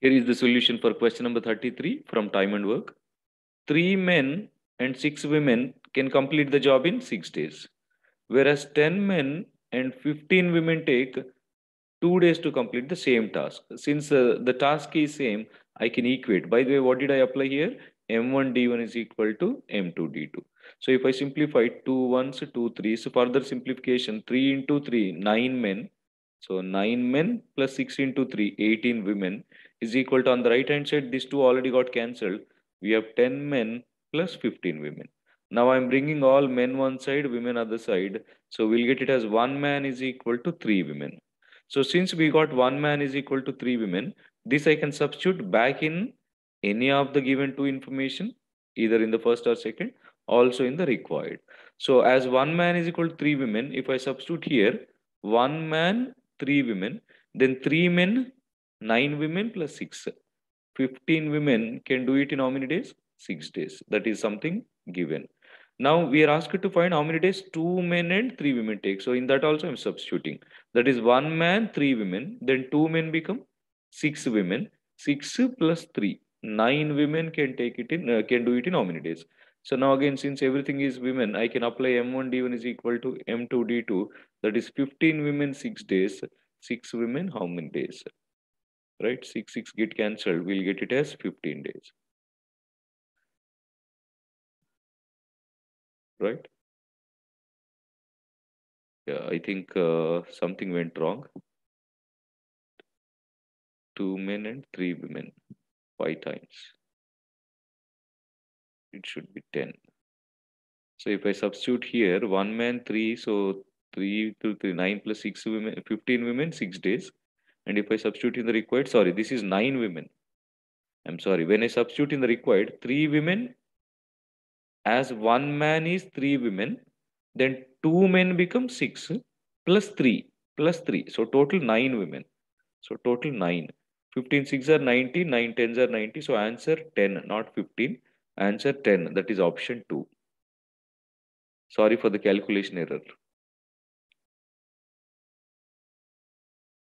Here is the solution for question number 33 from time and work. Three men and six women can complete the job in six days, whereas 10 men and 15 women take two days to complete the same task. Since uh, the task is same, I can equate. By the way, what did I apply here? M1 D1 is equal to M2 D2. So if I simplify 2 ones, 2 threes, so further simplification, 3 into 3, 9 men. So 9 men plus 6 into 3, 18 women is equal to on the right hand side, these two already got cancelled. We have 10 men plus 15 women. Now I'm bringing all men one side, women other side. So we'll get it as one man is equal to three women. So since we got one man is equal to three women, this I can substitute back in any of the given two information, either in the first or second, also in the required. So as one man is equal to three women, if I substitute here, one man, three women, then three men, nine women plus six. 15 women can do it in how many days? Six days. That is something given. Now we are asked to find how many days two men and three women take. So in that also I'm substituting. That is one man, three women. Then two men become six women. Six plus three. Nine women can take it in, uh, can do it in how many days? So now again, since everything is women, I can apply M1 D1 is equal to M2 D2. That is 15 women, six days. Six women, how many days? Right? Six, six get cancelled. We'll get it as 15 days. right? Yeah, I think uh, something went wrong. Two men and three women, five times. It should be 10. So if I substitute here, one man, three, so three to three, nine plus six women, 15 women, six days. And if I substitute in the required, sorry, this is nine women. I'm sorry, when I substitute in the required, three women as one man is three women, then two men become six plus three plus three. So total nine women. So total nine. 15 6 are 90, 9 10s are 90. So answer 10, not 15. Answer 10. That is option 2. Sorry for the calculation error.